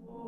Oh.